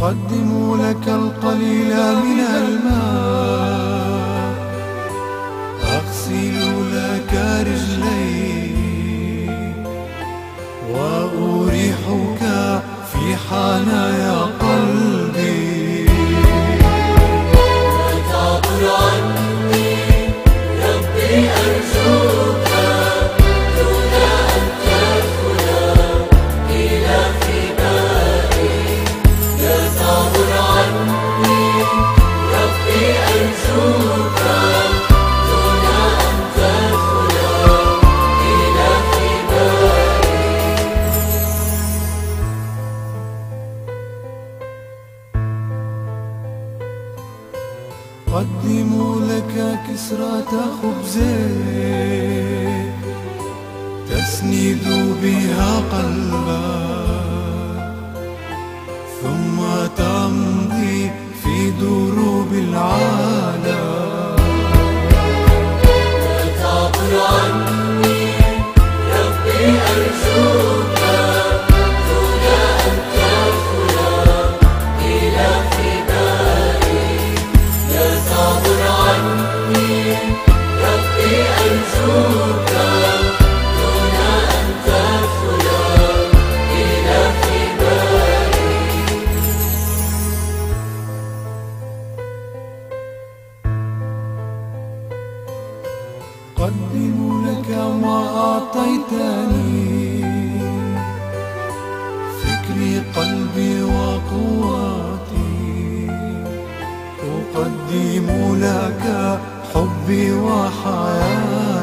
قدموا لك القليل من الماء. أغسل لك رجليك وأريحك في حنايا قدموا لك كسرة خبزين تسند بها قلبك ثم تمضي في دروب قدموا لك ما أعطيتني. فكري قلبي وقوتي أقدم لك حبي وحياتي.